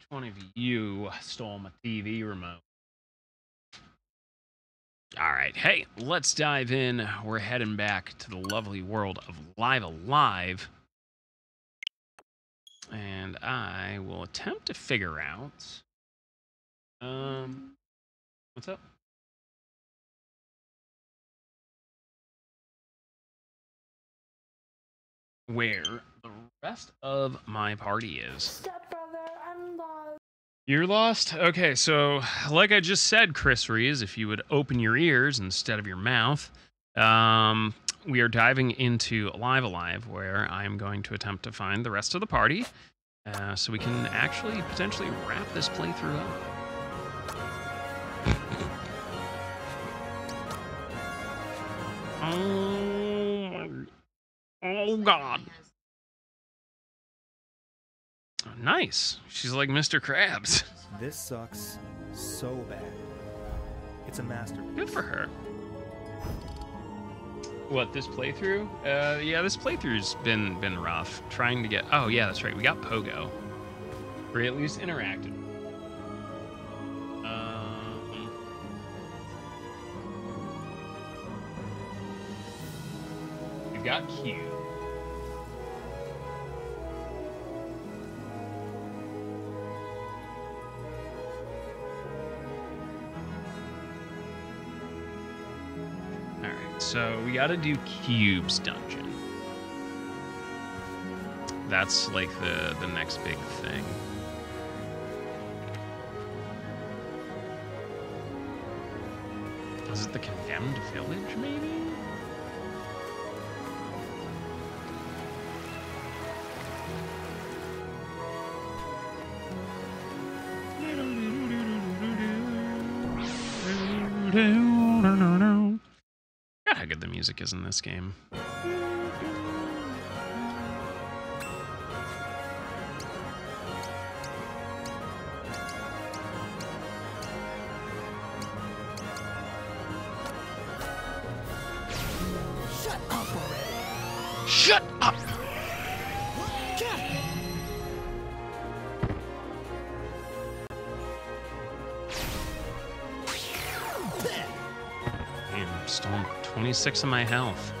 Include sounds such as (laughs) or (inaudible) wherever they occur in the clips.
which one of you stole my TV remote? All right, hey, let's dive in. We're heading back to the lovely world of Live A Live. And I will attempt to figure out. Um, what's up? Where the rest of my party is. I'm lost. You're lost? Okay, so like I just said, Chris Rees, if you would open your ears instead of your mouth, um, we are diving into Alive Alive, where I'm going to attempt to find the rest of the party uh, so we can actually potentially wrap this playthrough up. (laughs) oh, oh, God. Oh, nice. She's like Mr. Krabs. (laughs) This sucks so bad. It's a masterpiece. Good for her. What this playthrough? Uh, yeah, this playthrough's been been rough. Trying to get. Oh yeah, that's right. We got Pogo. We at least interacted. Um, we got Q. so we got to do Cube's dungeon. That's like the the next big thing. Was it the condemned village, maybe? Music is in this game. Shut up. Shut up! Damn, stolen 26 of my health.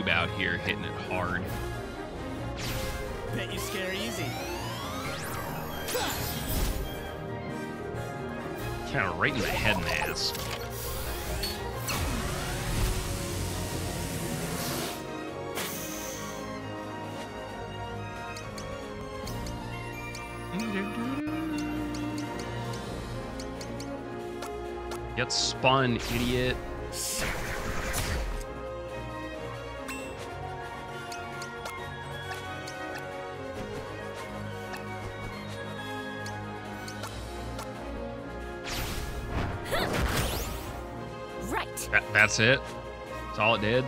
Cube out here hitting it hard. Bet you scare easy. Kind of right in the head and ass. Get spun, idiot. It. That's all it did.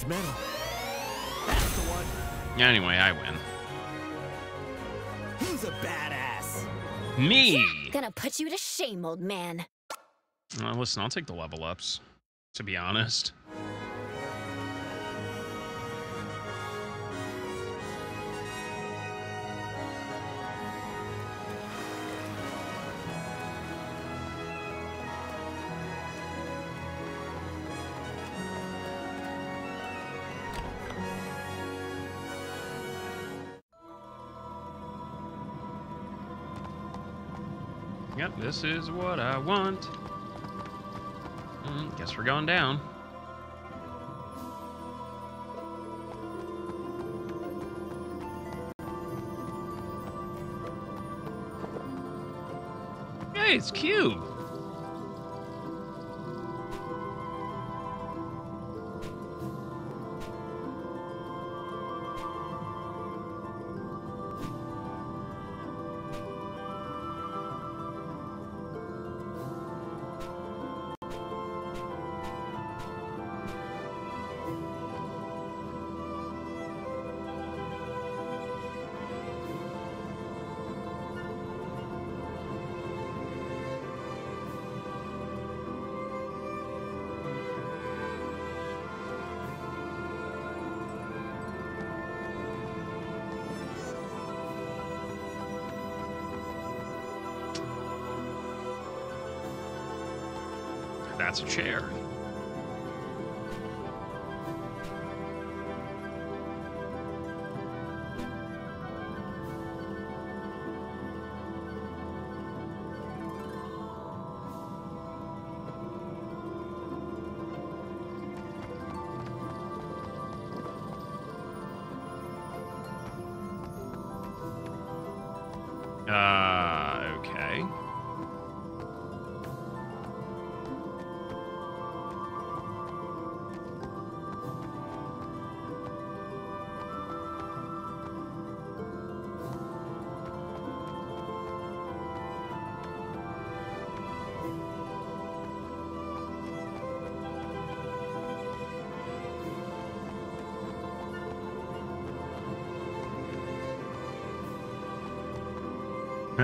Judgmental. That's the one. Anyway, I win. Who's a badass? Me. Gonna put you to shame, old man. Well, listen, I'll take the level ups. To be honest. This is what I want. Mm, guess we're going down. Hey, it's Cube.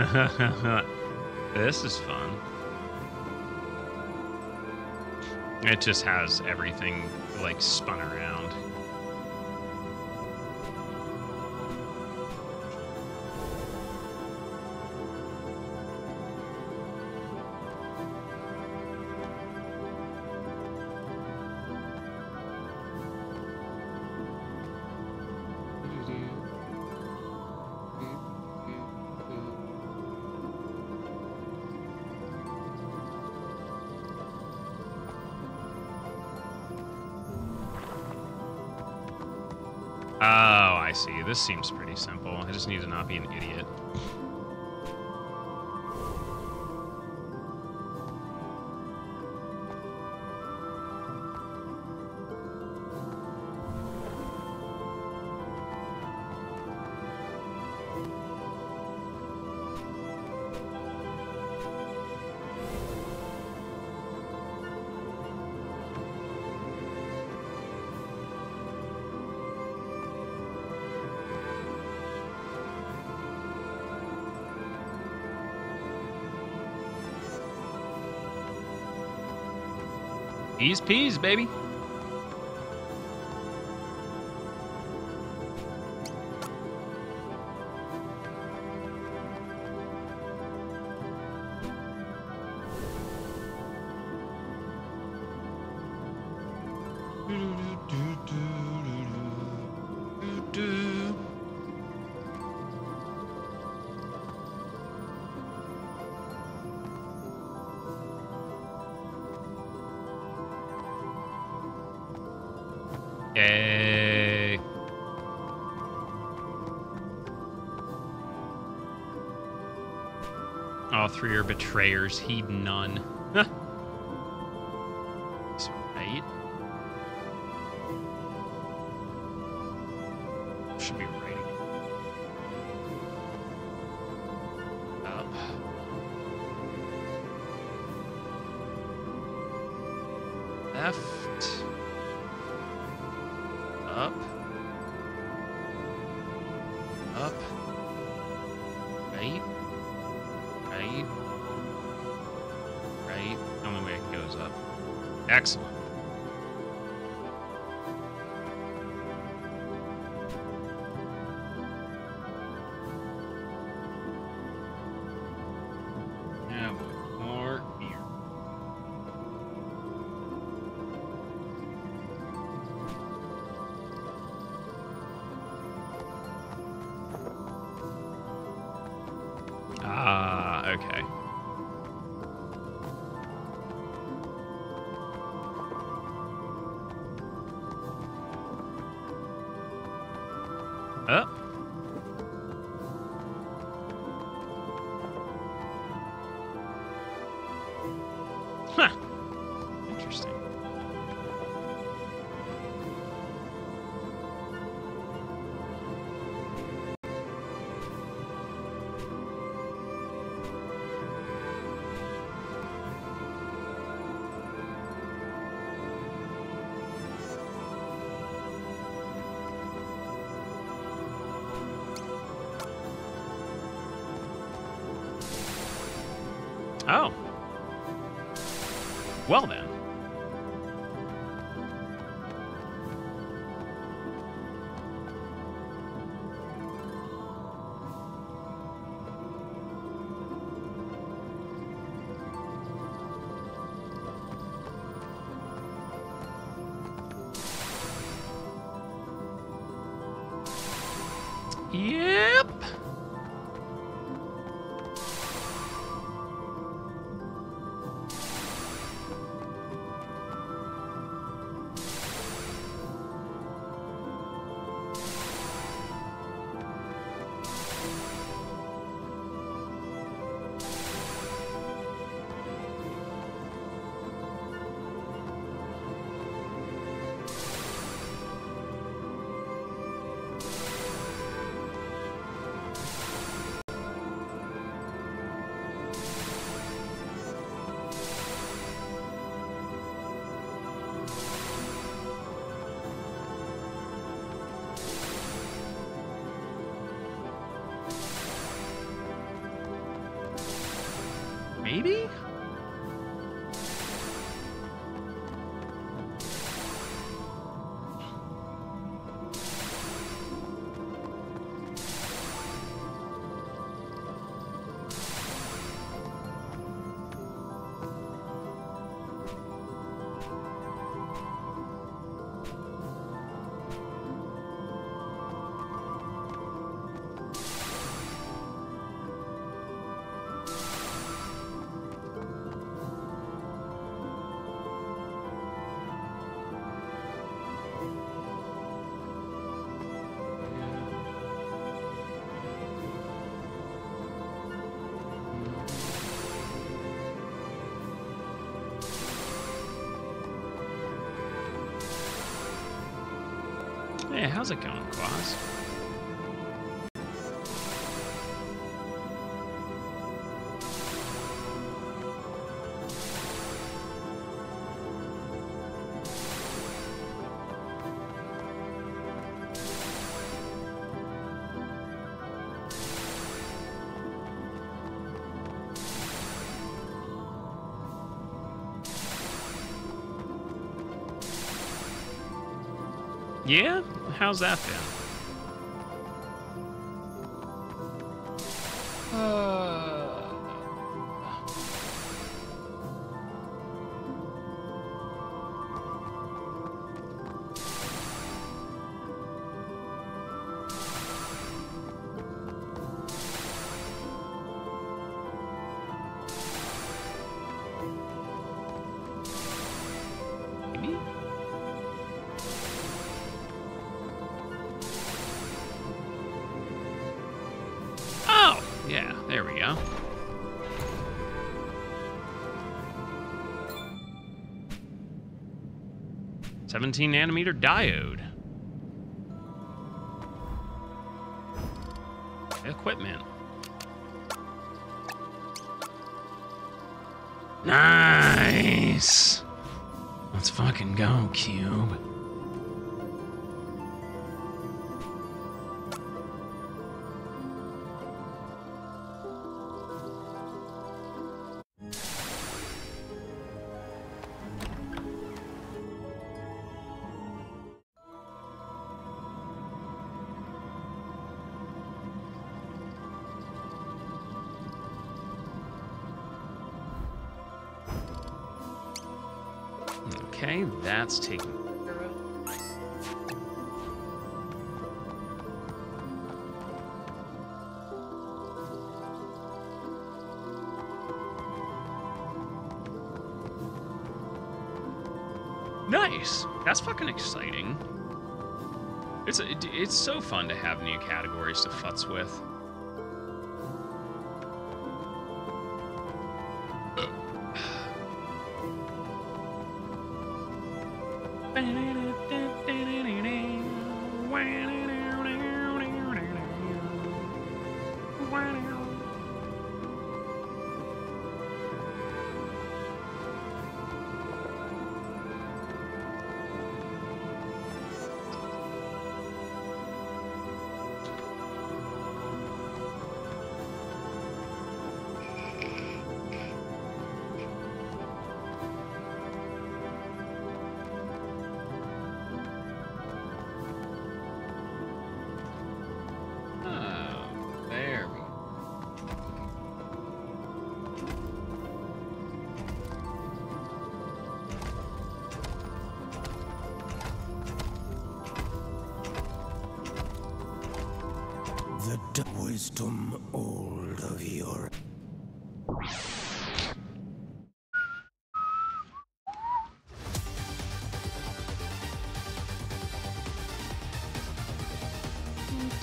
(laughs) this is fun. It just has everything like spun around. Oh, I see. This seems pretty simple. I just need to not be an idiot. Ease peas, baby. Betrayers. Heed none. Well then. How's it going, Quaz? Yeah? How's that been? Uh, 17 nanometer diode. Equipment. Nice. Let's fucking go, Q. that's taken. Nice. That's fucking exciting. It's it- it's so fun to have new categories to futz with.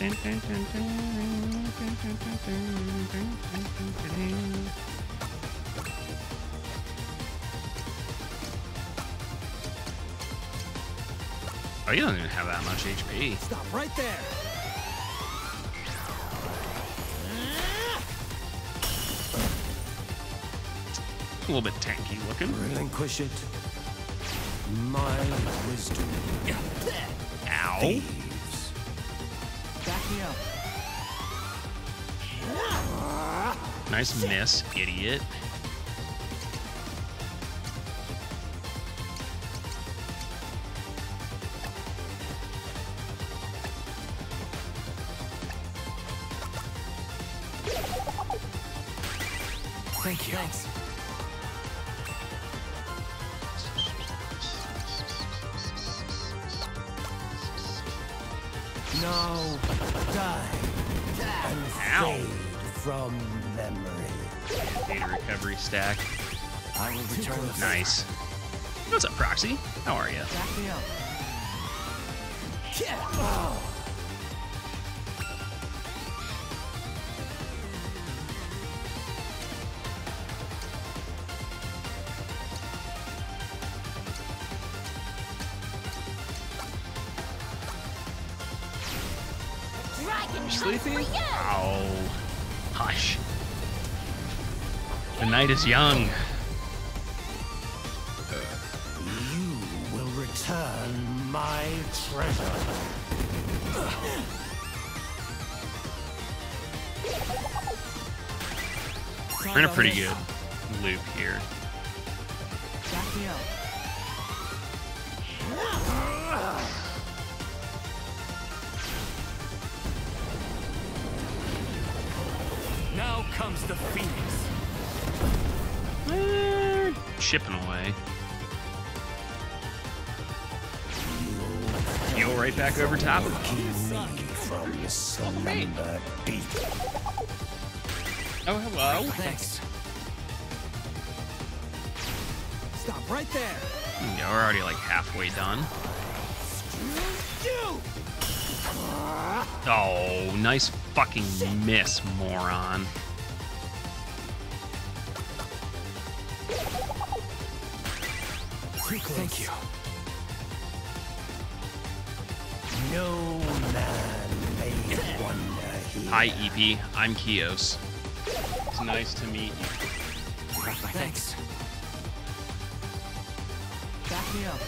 Oh, you don't even have that much HP. Stop right there. A little bit tanky looking. Relinquish it. My wisdom Ow. Nice miss, idiot. Is young. You will return my treasure. We're in a pretty good Oh. Thanks. Stop right there. Hmm, yeah, we're already like halfway done. Oh, nice fucking miss, moron. Thank you. No man may wonder here. Hi, EP. I'm Kios. It's nice to meet you. Thanks. Back me up.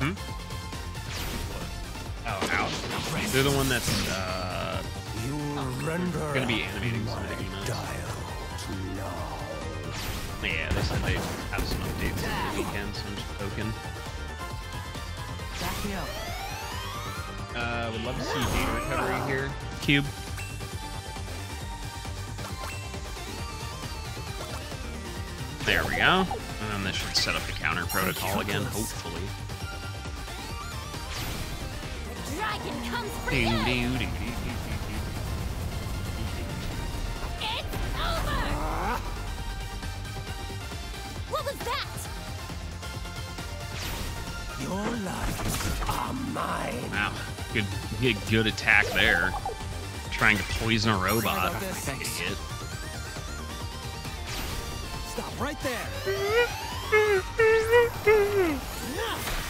Hmm? Oh, out. They're the one that's uh, You render gonna be animating my some Eggy dial now. Yeah, they said they have some updates over the weekend, so I'm just poking. Back me up. Uh, would love to see data recovery here. Cube. There we go. And then this should set up the counter protocol again, hopefully. The dragon comes for Doo, you! Are mine. Wow, good, good, good attack there. Trying to poison a robot. about. Idiot. Stop right there. (laughs)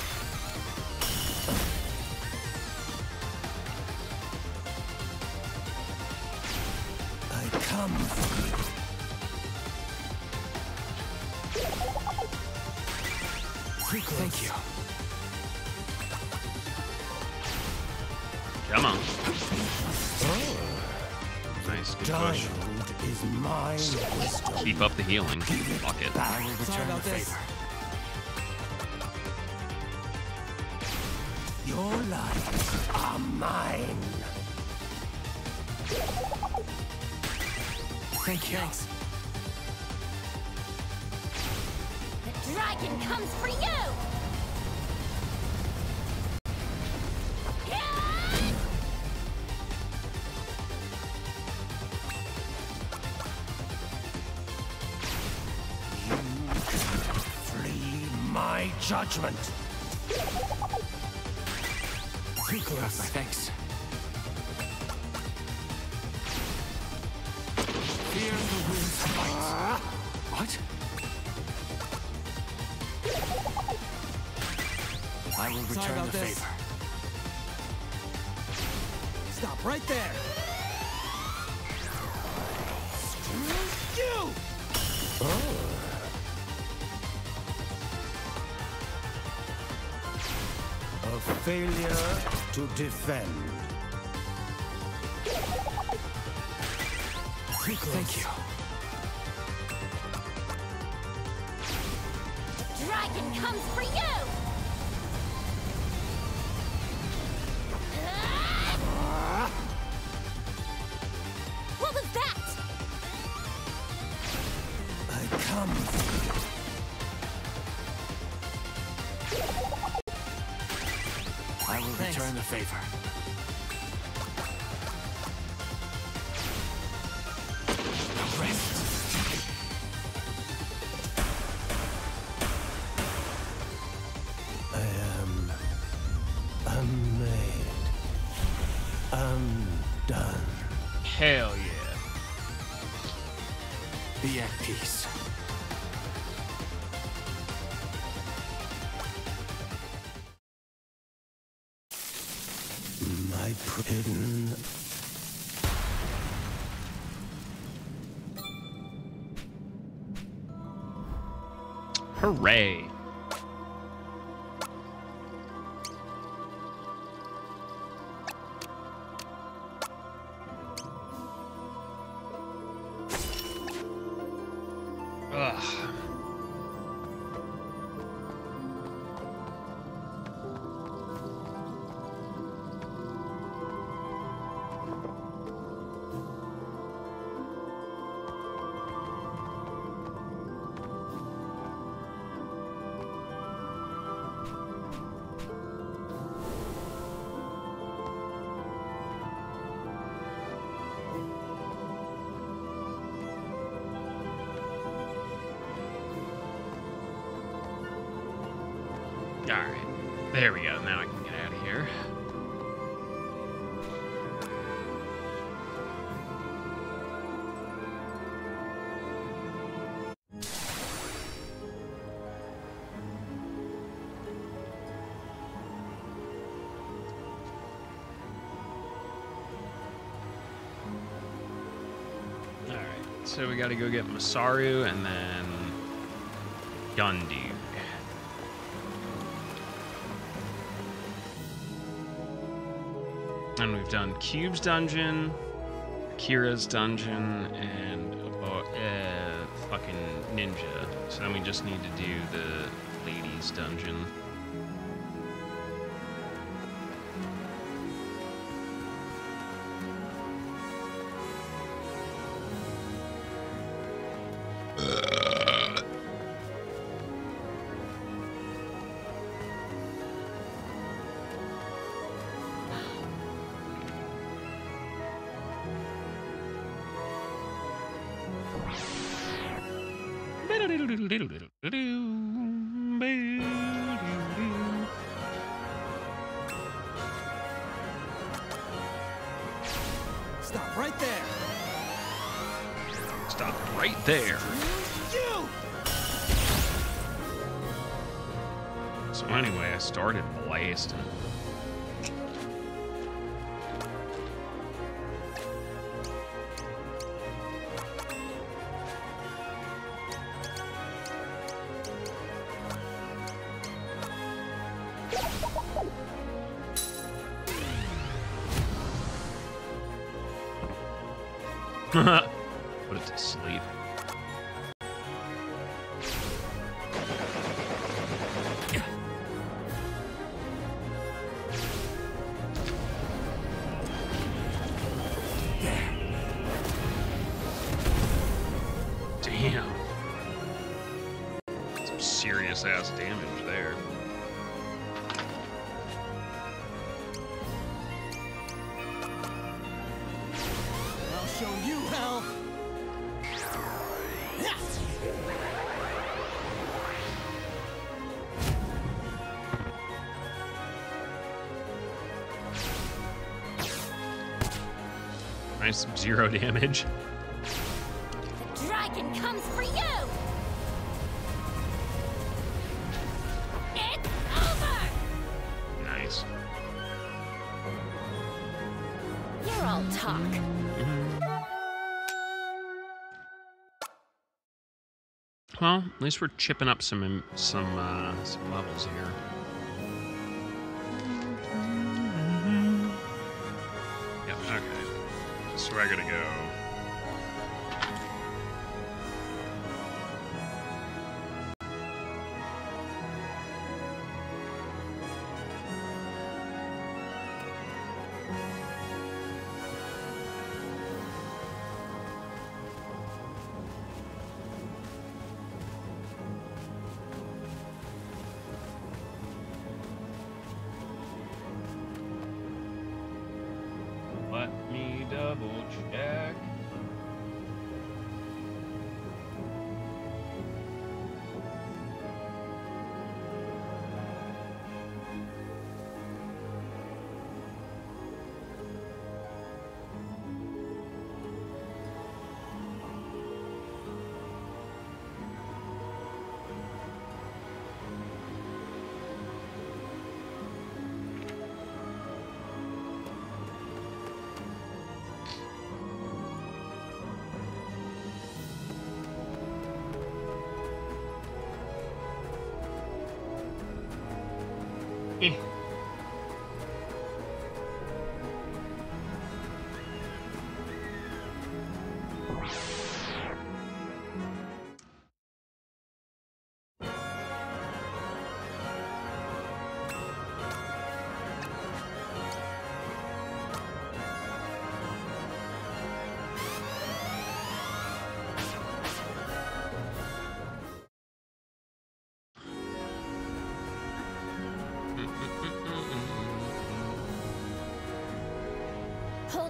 healing. Fuck it. I will Sorry return about the this. favor. Your lives are mine. Thank you. Thanks. The dragon comes for you! Judgment. A failure to defend. Thank you. Dragon comes for you! What was that? I come the favor. Hooray. So we gotta go get Masaru and then Gundu. And we've done Cube's dungeon, Kira's dungeon, and uh, fucking Ninja. So then we just need to do the ladies' dungeon. Stop right there. Stop right there. So anyway, I started blasting. Nice zero damage. The dragon comes for you! It's over! Nice. You're all talk. Well, at least we're chipping up some some uh, some levels here. Gotta go.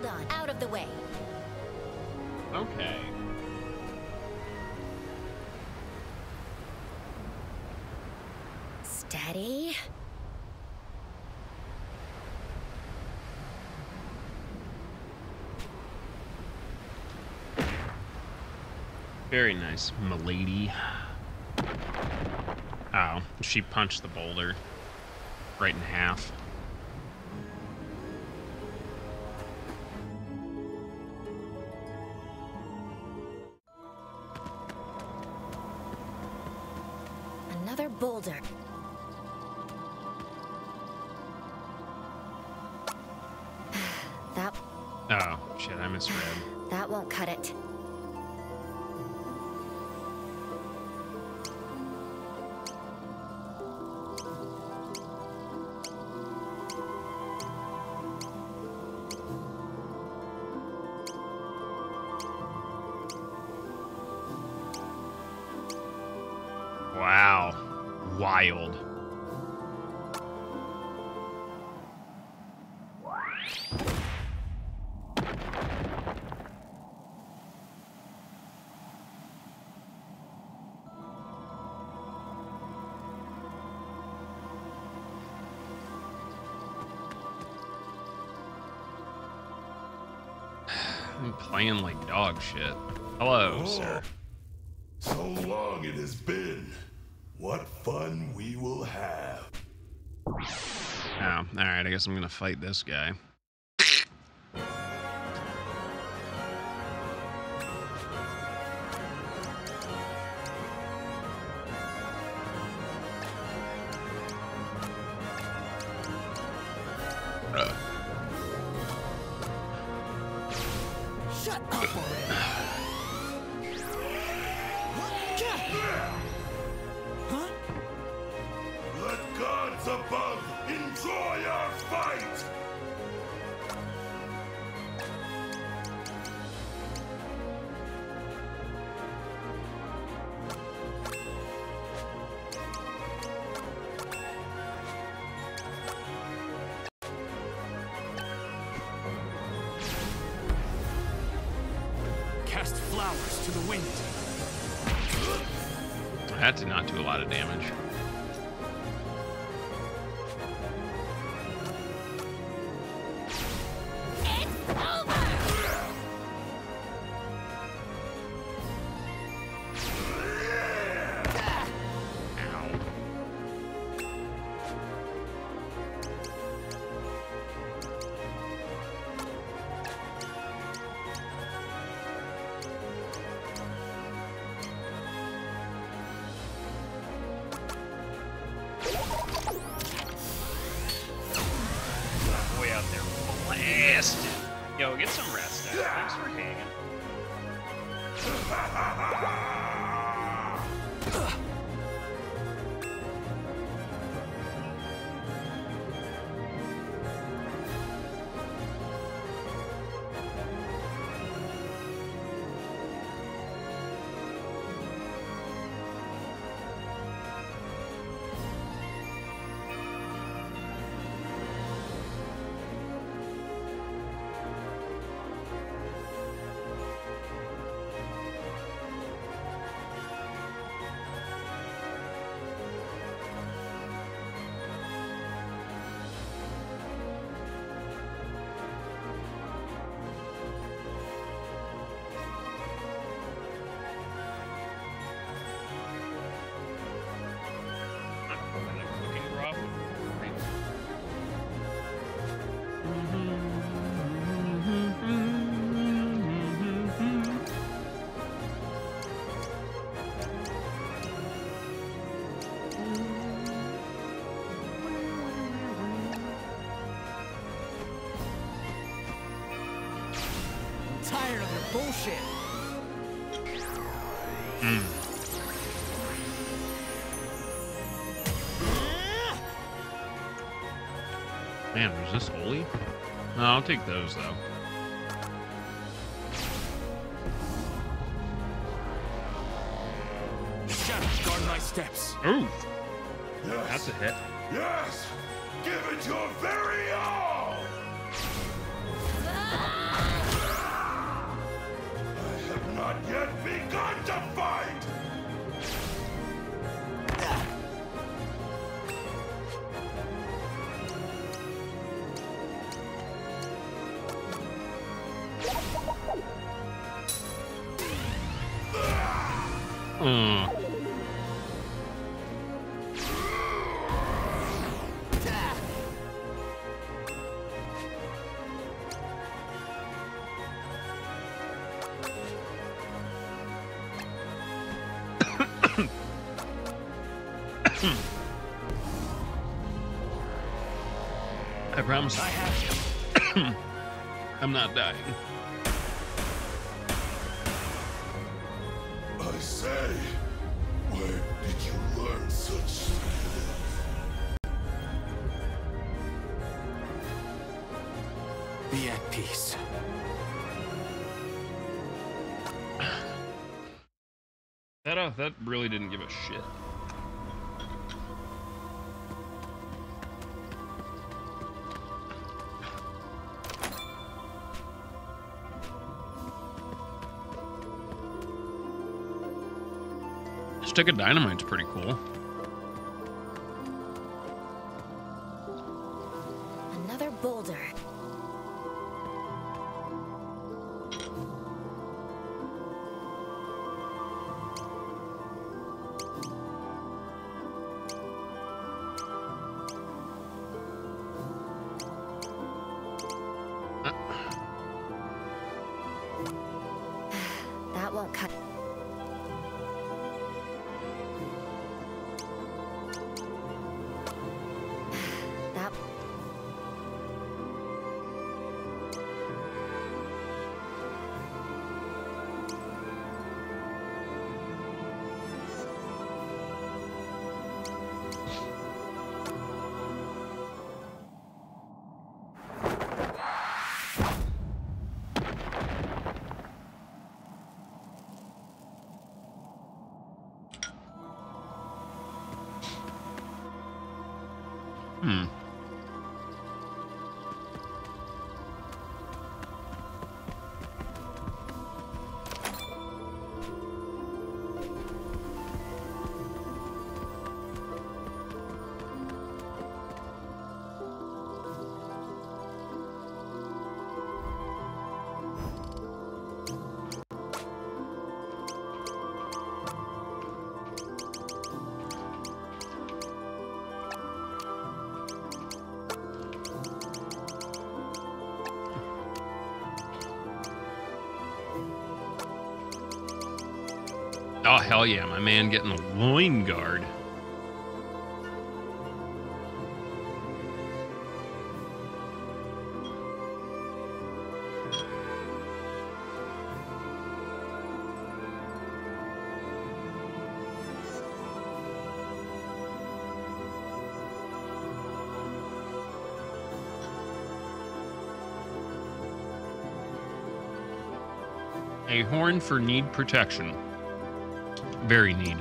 On, out of the way. Okay. Steady. Very nice, milady. Oh, she punched the boulder right in half. Another playing like dog shit. Hello, Oh. sir. So long it has been. What fun we will have. Oh, alright, I guess I'm gonna fight this guy. Uh, that did not do a lot of damage. Tired of your bullshit. Hmm. Man, was this holy? No, I'll take those though. Shadows guard my steps. Ooh, Yes! that's a hit. Yes! Give it your very all! I to fight! Mm. Not dying. I say, where did you learn such skills? Be at peace. (sighs) That uh, that really didn't give a shit. Stick of dynamite's pretty cool. Oh hell yeah, my man getting a loin guard. A horn for need protection. Very need.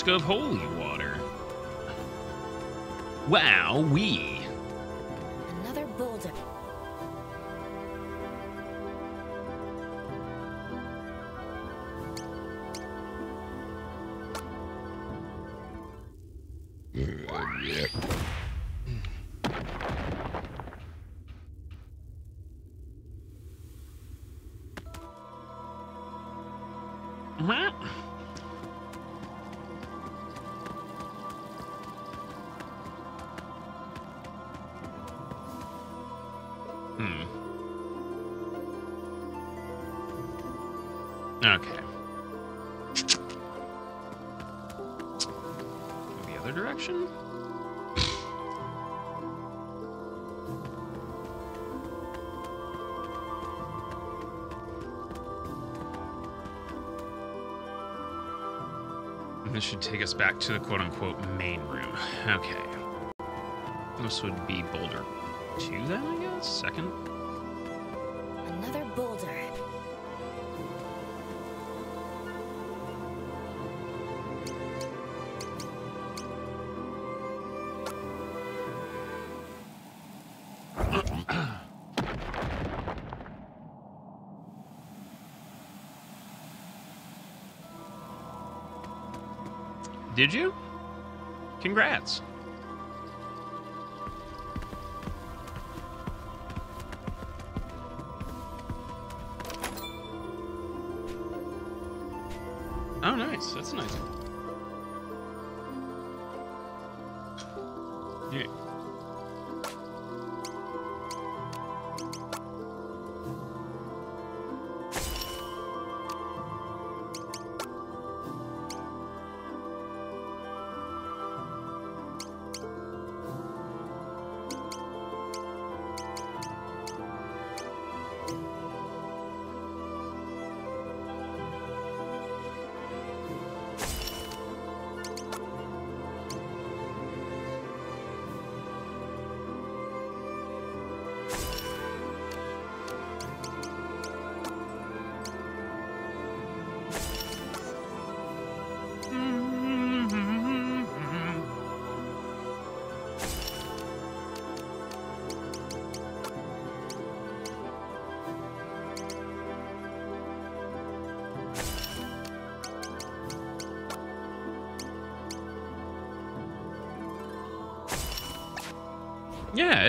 Flask of holy water. Wow, we. Us back to the quote unquote main room. Okay. This would be Boulder 2 then, I guess? Second? Another boulder. Did you? Congrats.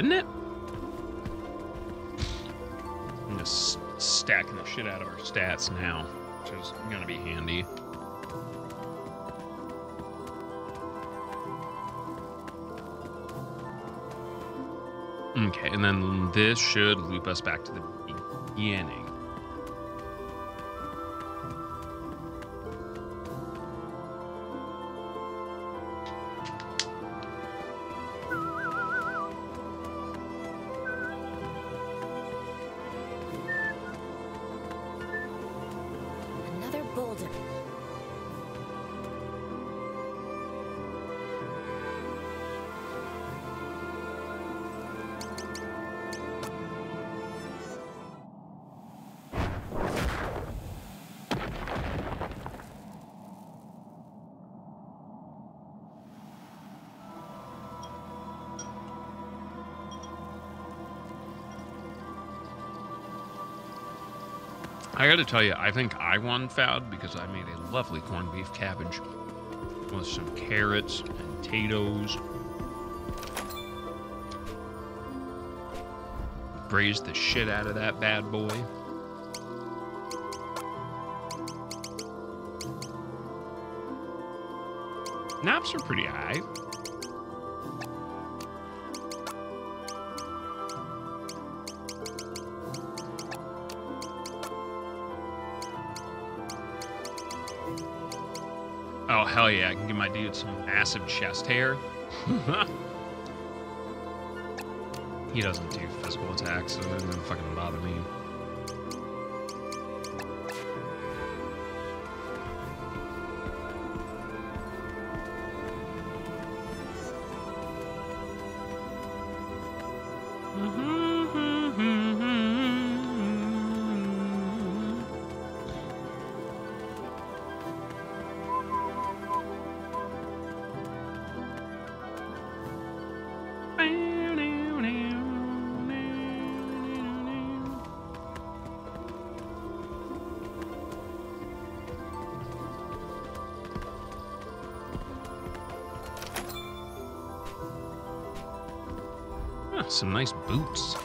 isn't it? I'm just stacking the shit out of our stats now, which is gonna be handy. Okay, and then this should loop us back to the beginning. I gotta tell you, I think I won Foud because I made a lovely corned beef cabbage with some carrots and potatoes. Braised the shit out of that bad boy. Naps are pretty high. Yeah! I can give my dude some massive chest hair. (laughs) he doesn't do physical attacks, so it doesn't fucking bother me. Nice boots.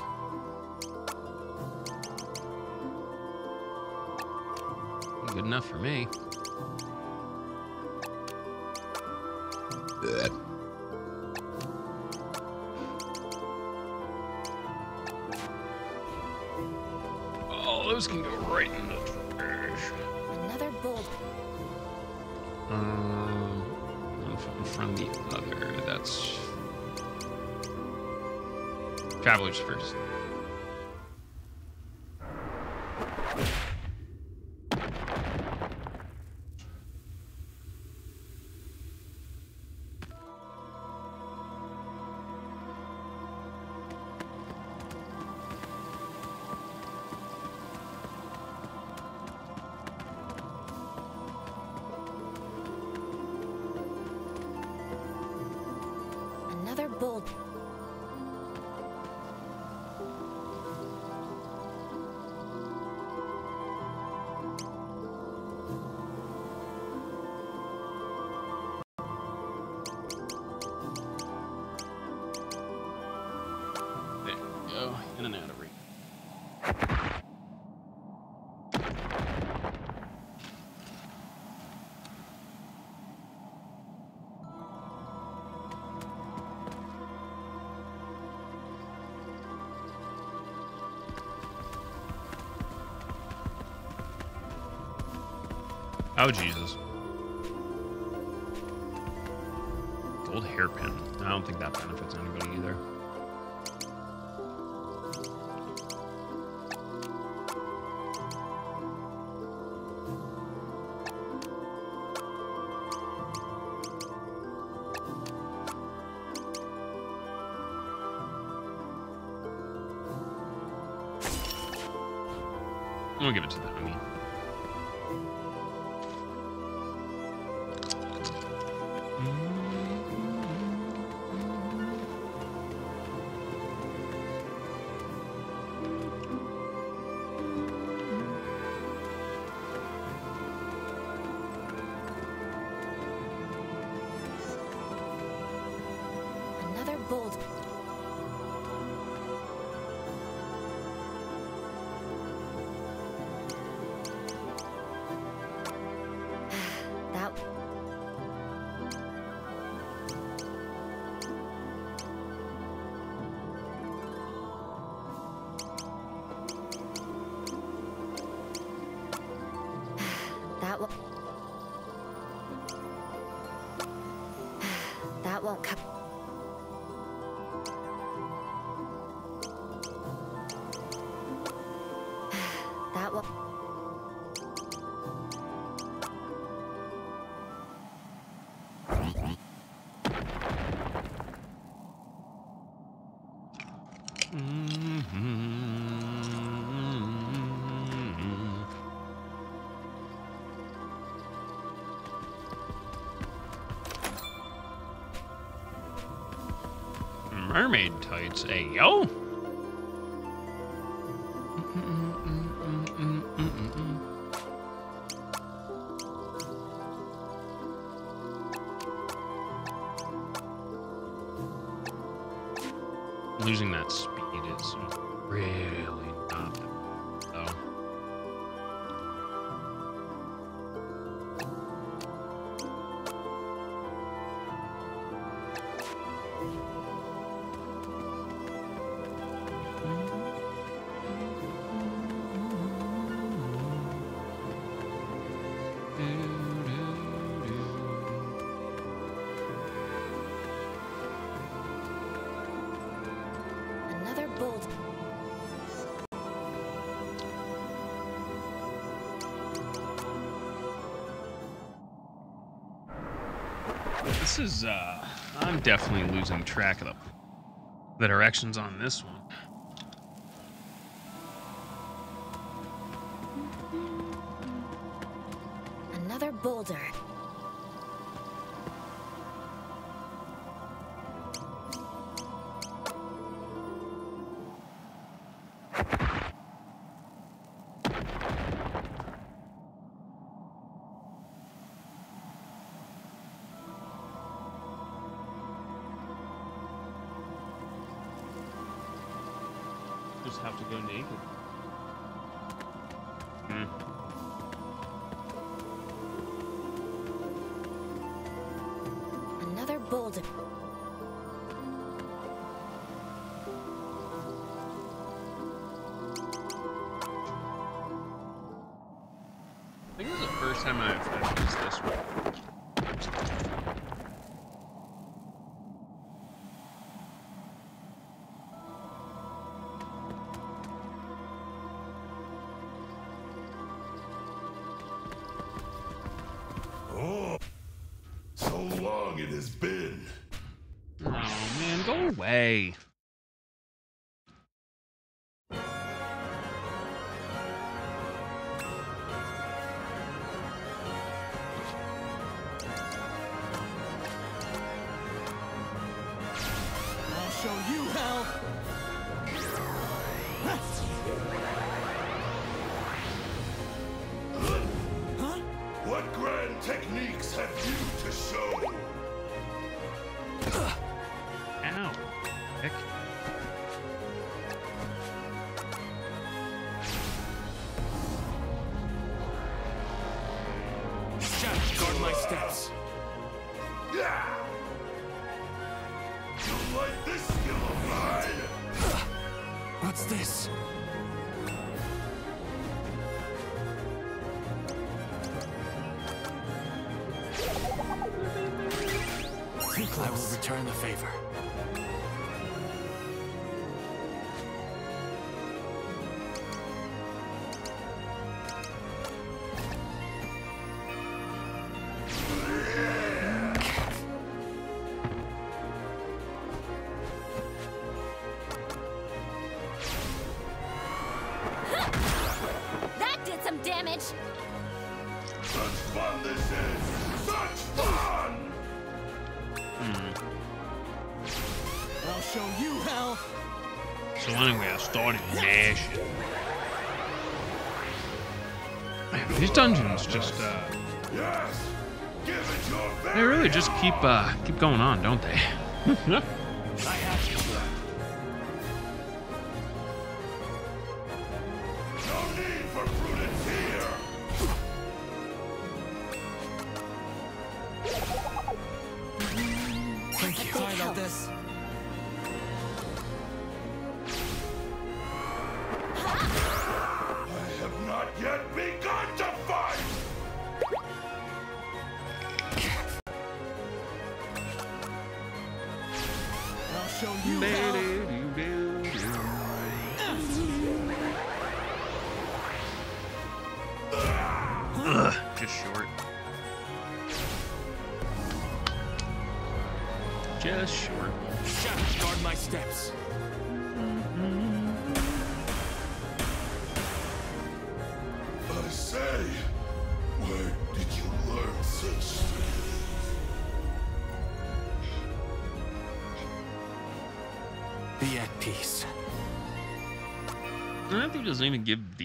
Oh Jesus. Gold hairpin. I don't think that benefits anybody either. Tides. Hey, yo! this is, uh, I'm definitely losing track of the, the directions on this one. Another boulder. away return the favor. That did some damage! This! So anyway, I started mashing. These dungeons just, uh... They really just keep, uh, keep going on, don't they? (laughs)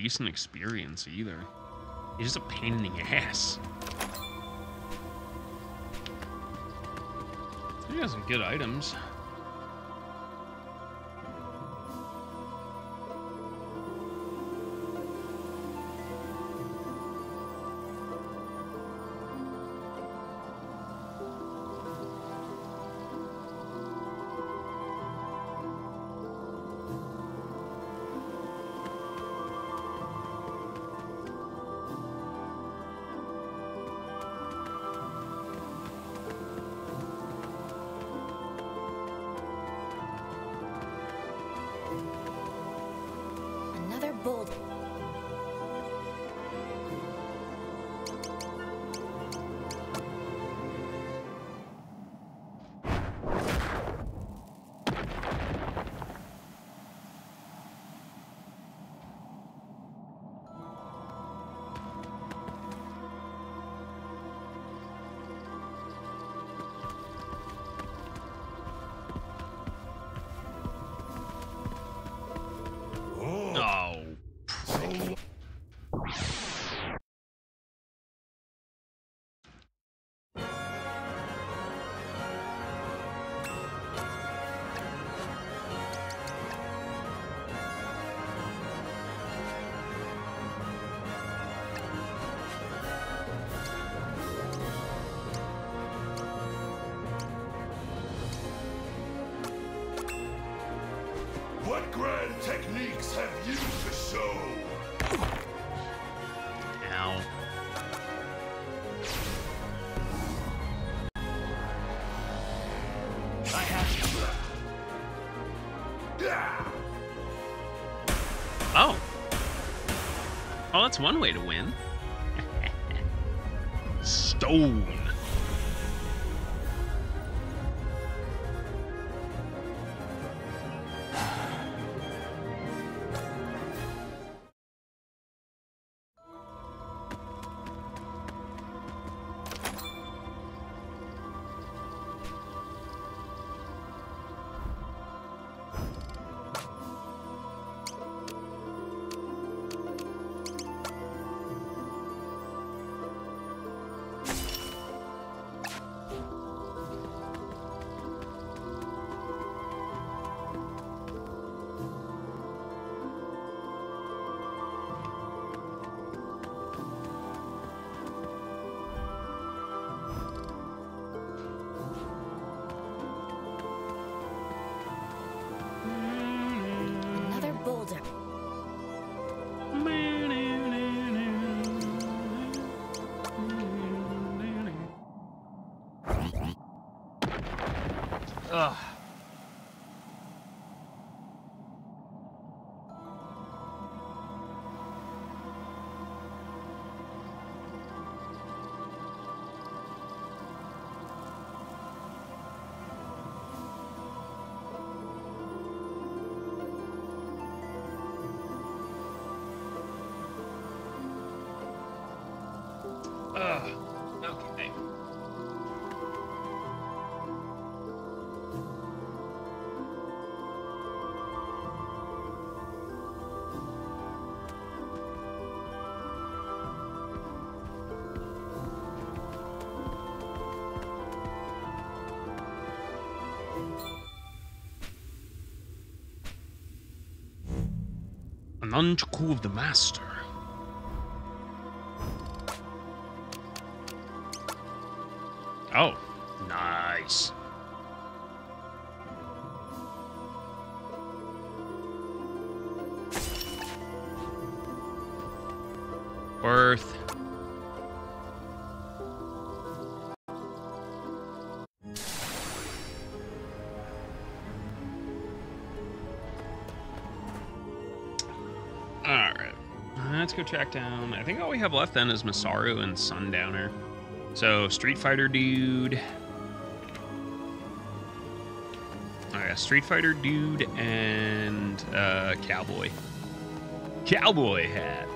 decent experience either. He's just a pain in the ass. He has some good items. that's one way to win. (laughs) Stone. an unto of the master. let's go track down. I think all we have left then is Masaru and Sundowner. So, Street Fighter dude. Oh, alright, Street Fighter dude and uh, cowboy. Cowboy hat.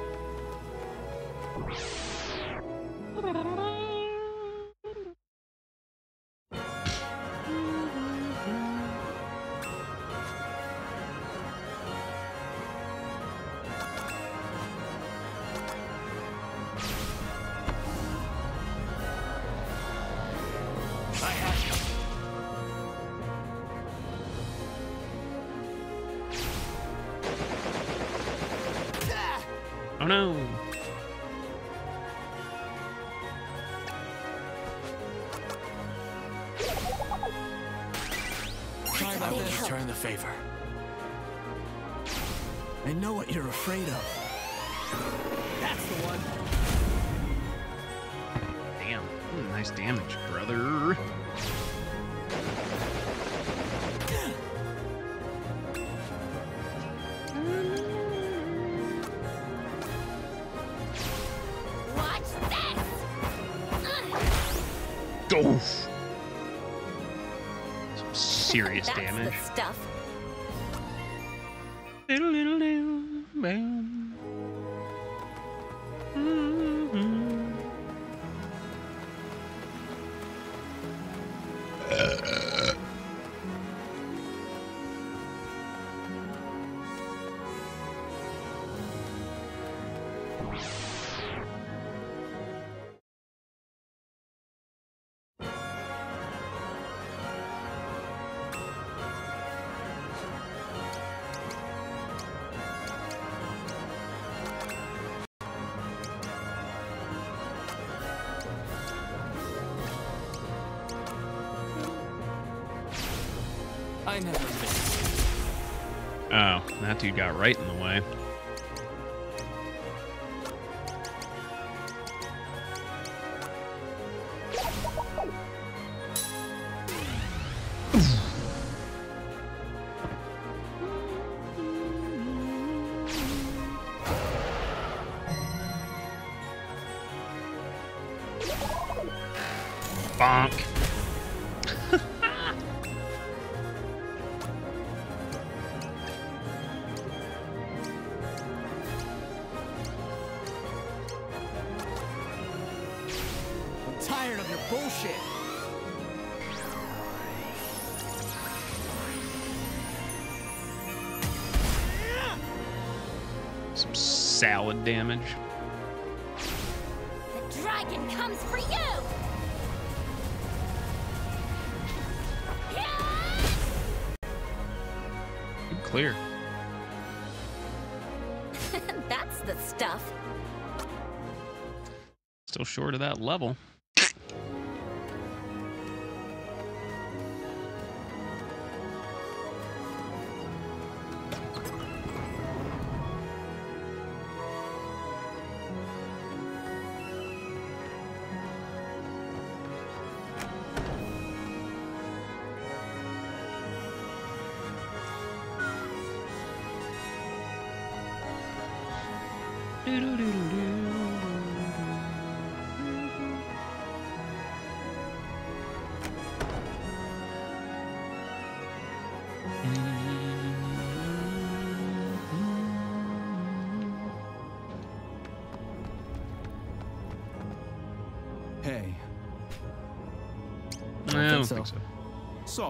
That dude got right salad damage. The dragon comes for you! Good clear. (laughs) That's the stuff. Still short of that level.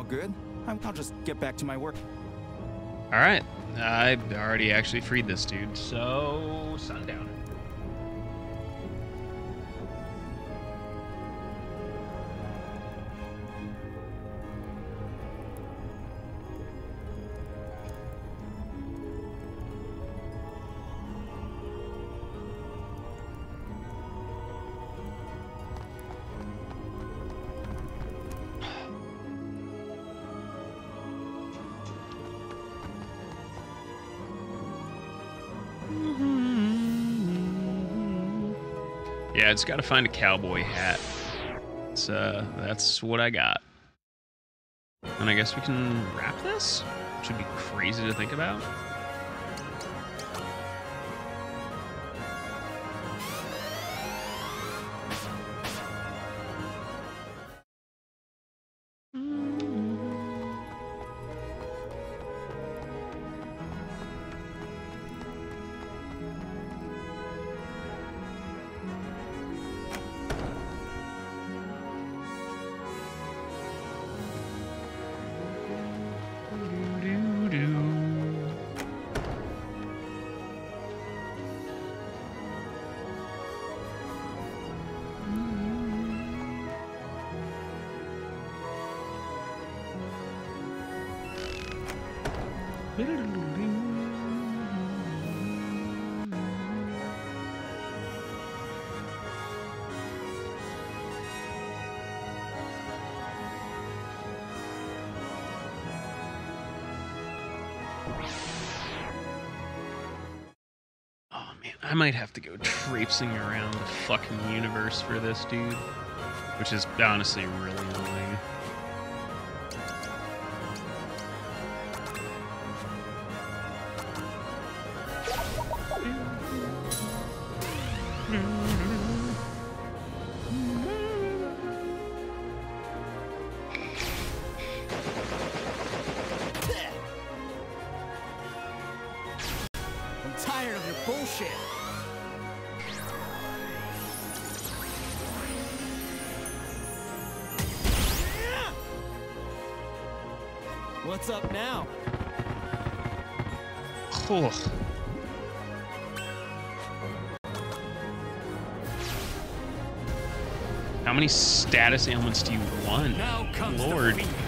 Good. I'll just get back to my work. All right. I already actually freed this dude, so sundown. Yeah, it's got to find a cowboy hat. It's, uh, that's what I got. And I guess we can wrap this? Should be crazy to think about. Man, I might have to go traipsing around the fucking universe for this, dude. Which is honestly really annoying. Status ailments do you want? Lord.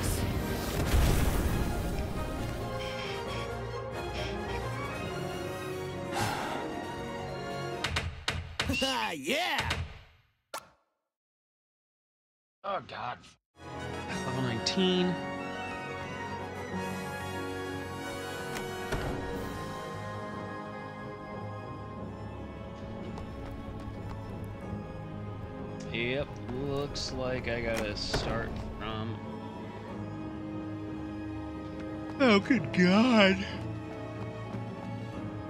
Good god.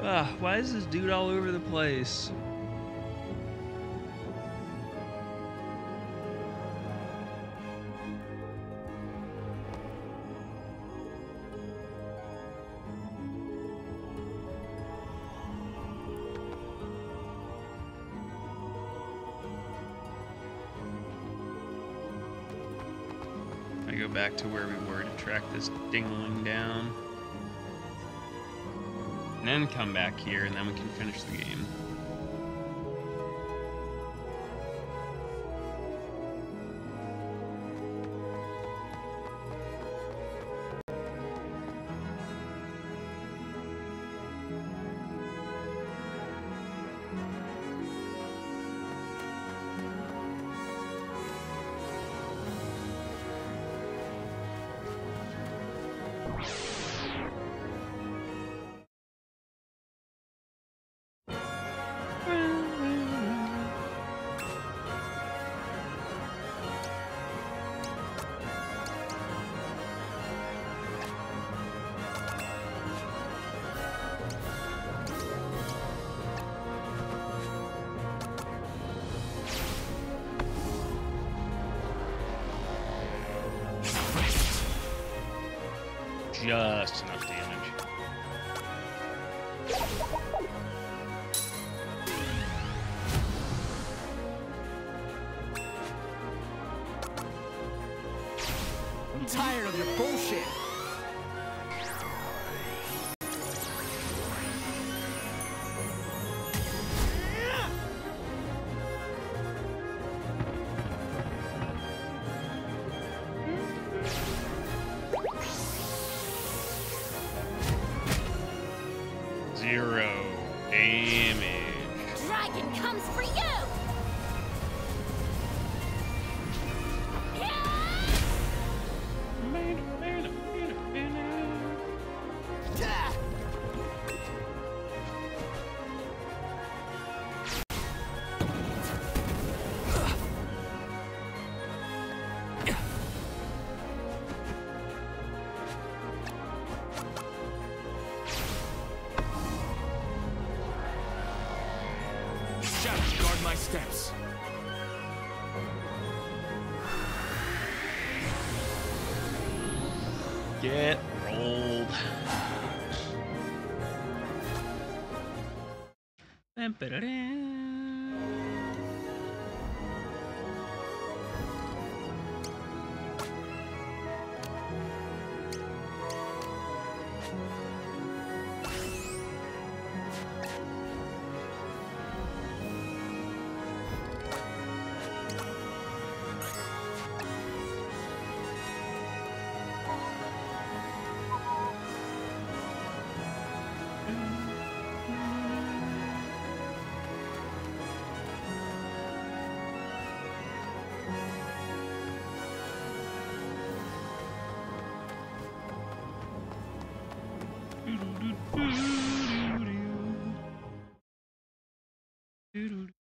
Ah, why is this dude all over the place? I go back to where we were to track this dingling down. And come back here, and then we can finish the game. Just enough damage. I'm tired of your bullshit. Perere. Motherfucker.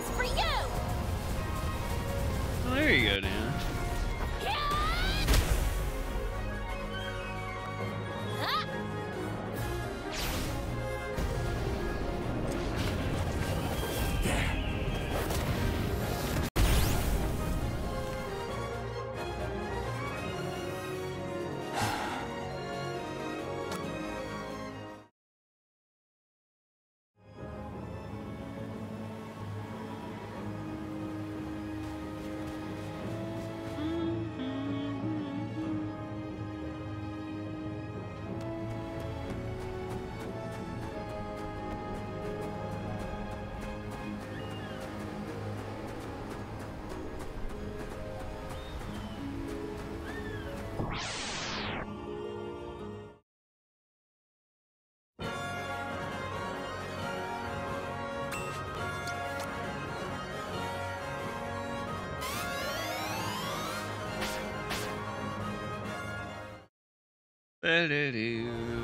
Comes for you! I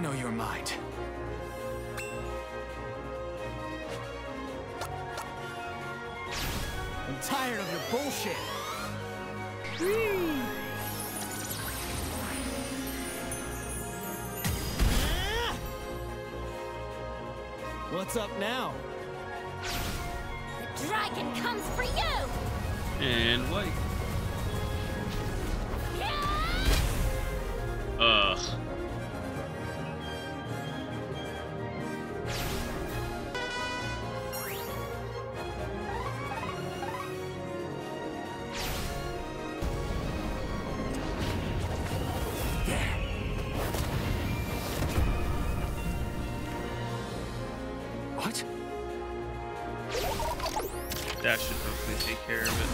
know your mind. I'm tired of your bullshit. What's up now? The dragon comes for you! And white. That should hopefully take care of it.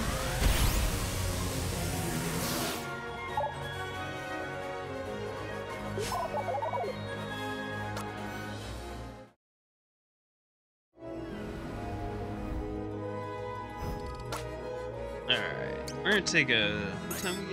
Alright, we're gonna take a. What time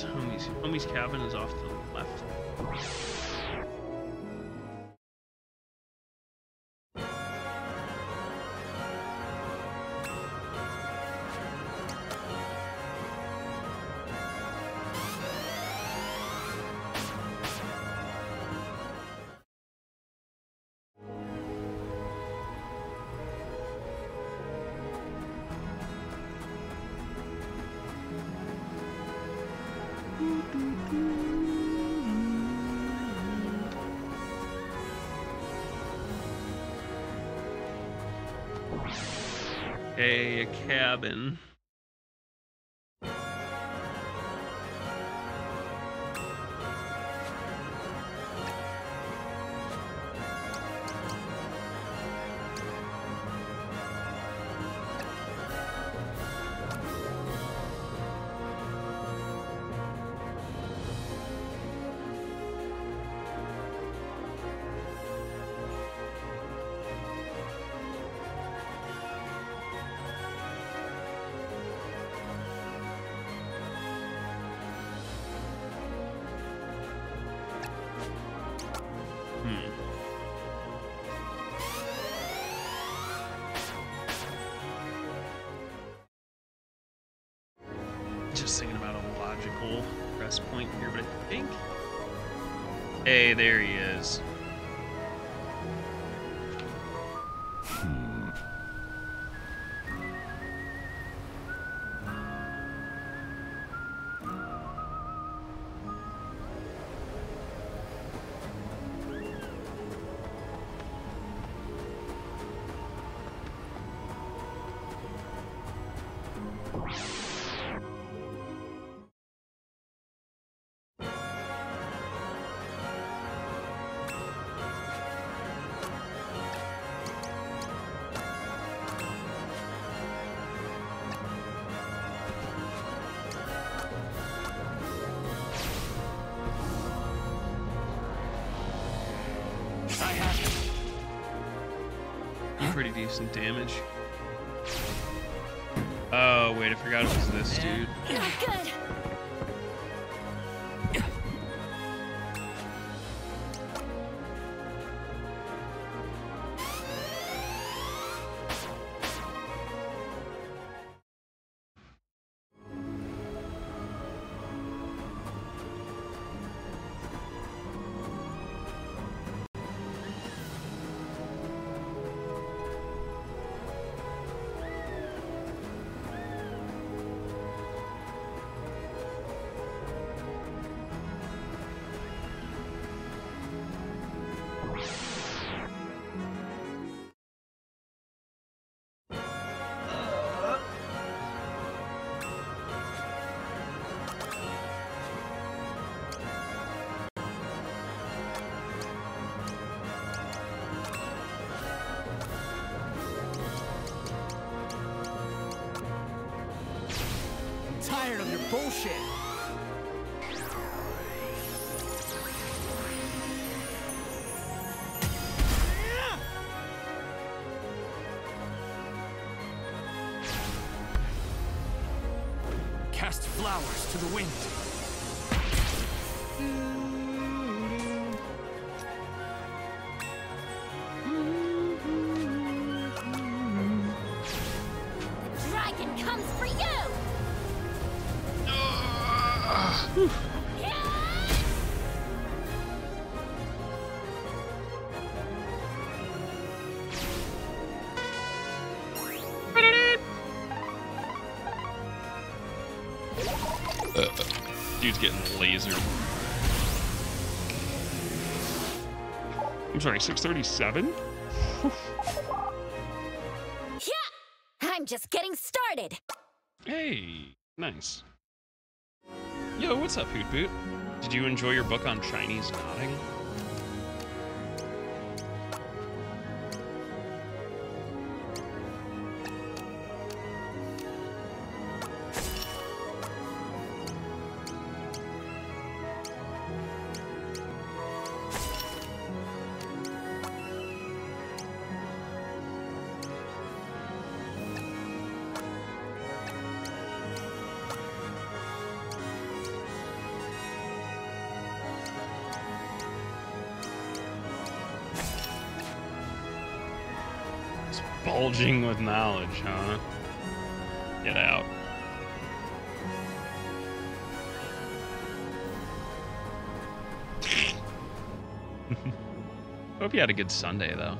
Homie's? Homie's cabin is off A cabin. some damage. Oh, wait, I forgot it was this dude. bullshit. Dude's getting lasered. I'm sorry, 637? (laughs) Yeah! I'm just getting started. Hey, nice. Yo, what's up, Hoot Boot? Did you enjoy your book on Chinese nodding? Had a good Sunday, though.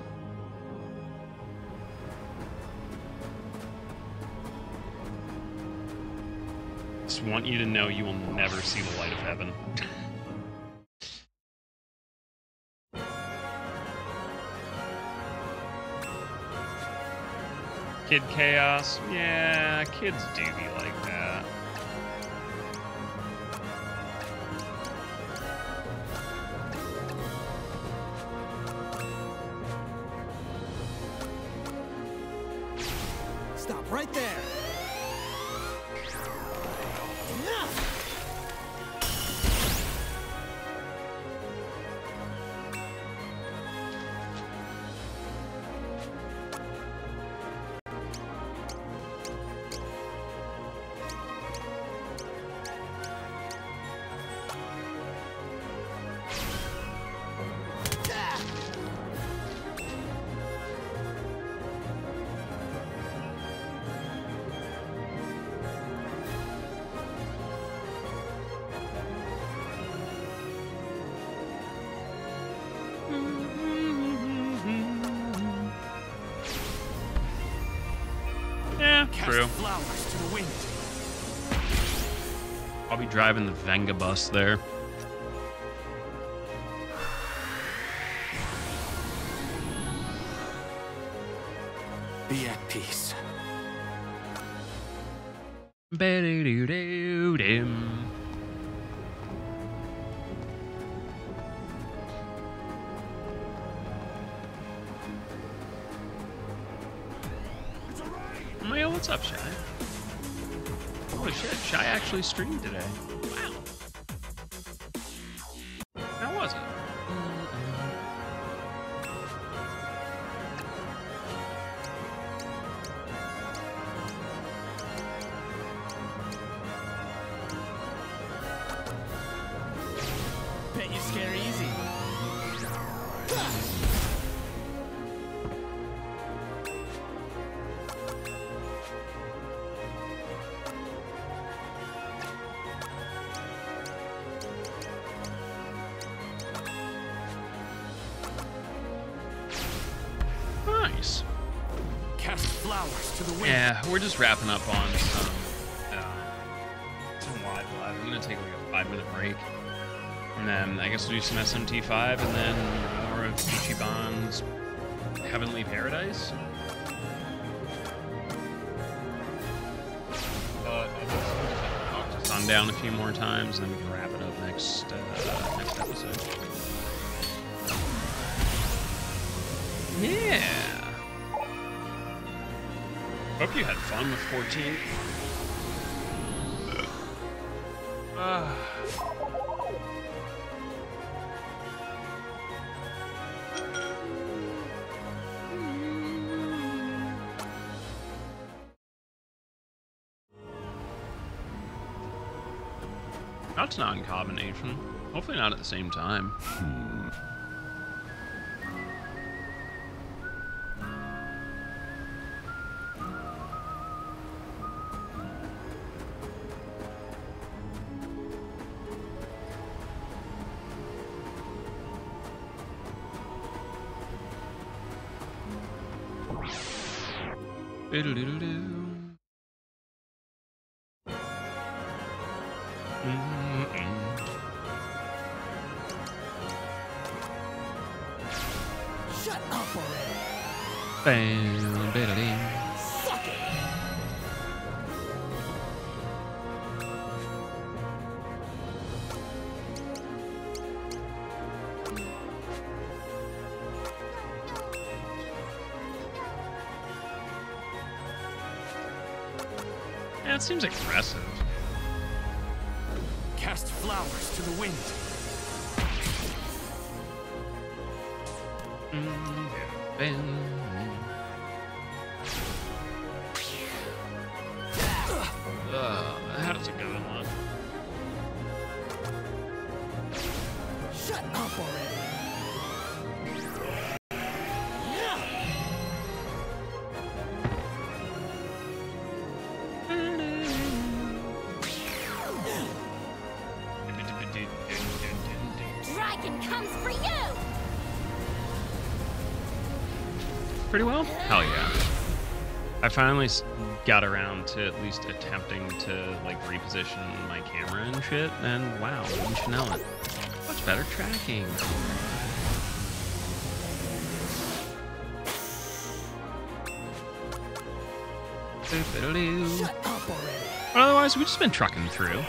Just want you to know you will never see the light of heaven. (laughs) Kid chaos? Yeah, kids do be like that. True. to the wind. I'll be driving the Venga bus there. Wrapping up on some, uh, some live live. I'm gonna take like a five minute break, and then I guess we'll do some SMT5, and then more of Ichiban's Heavenly Paradise. But I guess we'll just have to talk to Sundown a few more times, and then we can Hope you had fun with 14. Ah. That's not in combination. Hopefully not at the same time. Doodle-doodle-doo. Mm-hmm. Shut up already. Bam, It seems aggressive. Cast flowers to the wind. Finally got around to at least attempting to like reposition my camera and shit, and wow, wouldn't you know it? Much better tracking. Shut up already. But otherwise, we've just been trucking through.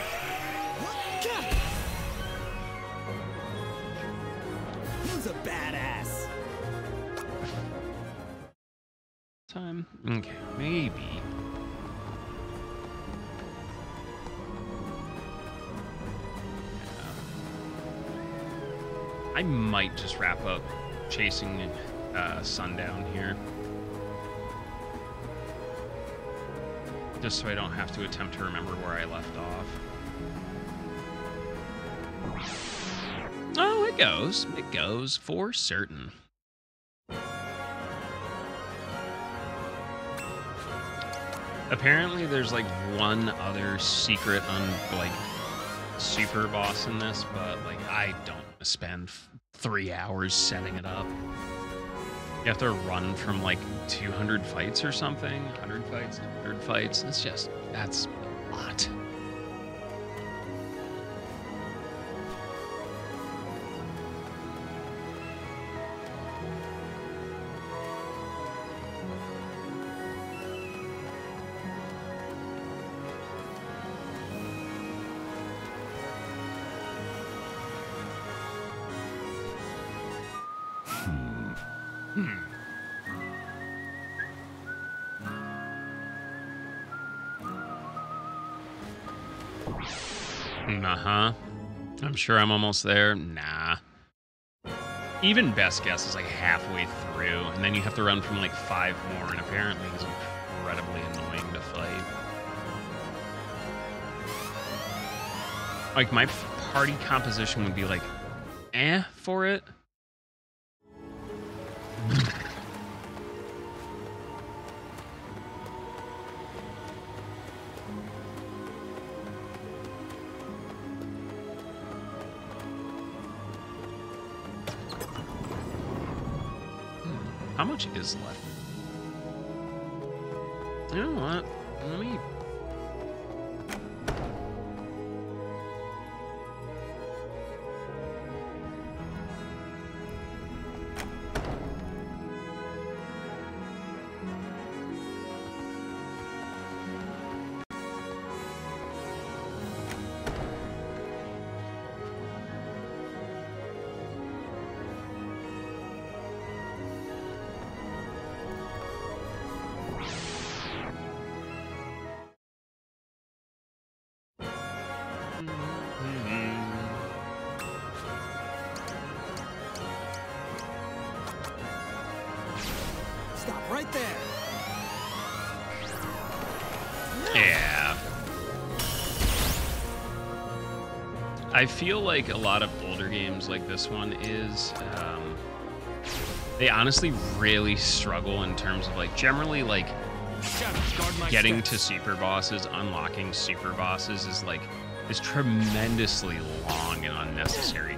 Chasing uh, sundown here. Just so I don't have to attempt to remember where I left off. Oh, it goes. It goes for certain. Apparently, there's like one other secret on like super boss in this, but like I don't spend three hours setting it up. You have to run from like 200 fights or something, 100 fights, 200 fights. It's just that's a lot. Uh huh. I'm sure I'm almost there. Nah. Even best guess is like halfway through, and then you have to run from like five more, and apparently it's incredibly annoying to fight. Like my party composition would be like, eh, for it. Much is left? I feel like a lot of older games like this one is um, they honestly really struggle in terms of like generally like getting to super bosses, unlocking super bosses is like is tremendously long and unnecessary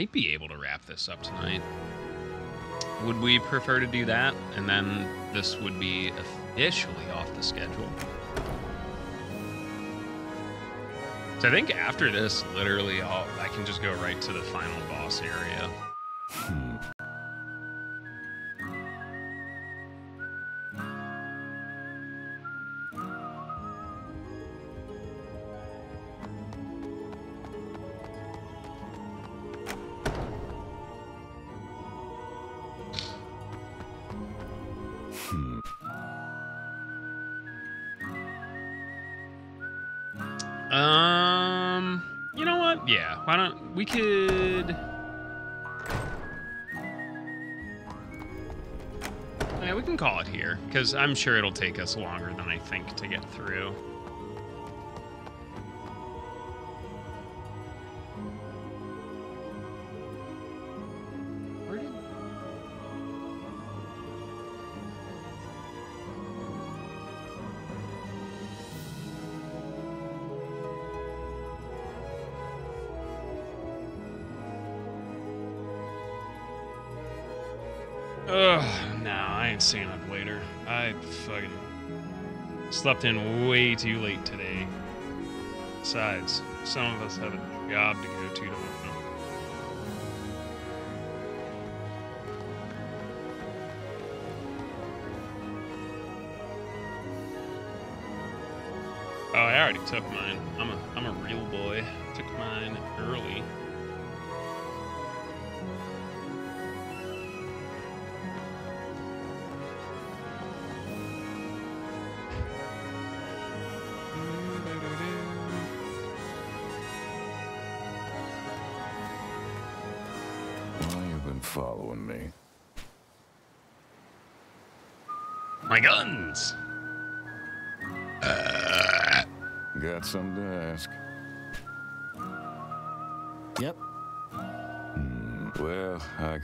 might be able to wrap this up tonight. Would we prefer to do that? And then this would be officially off the schedule. So I think after this, literally, I'll, I can just go right to the final boss area. Um, because I'm sure it'll take us longer than I think to get through. Slept in way too late today. Besides, some of us have a job to go to tomorrow. Oh, I already took mine. I'm a I'm a real boy. Took mine early.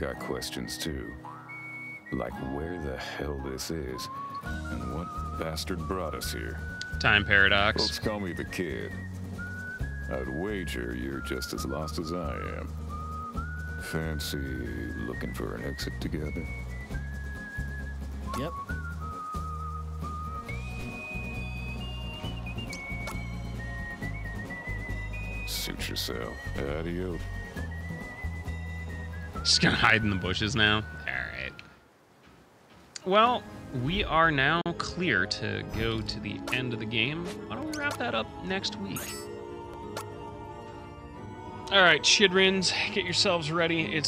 Got questions too. Like where the hell this is, and what bastard brought us here. Time paradox. Folks call me the kid. I'd wager you're just as lost as I am. Fancy looking for an exit together? Yep. Suit yourself. Adios. Just gonna hide in the bushes now. All right. Well, we are now clear to go to the end of the game. Why don't we wrap that up next week? All right, Shidrins, get yourselves ready. It's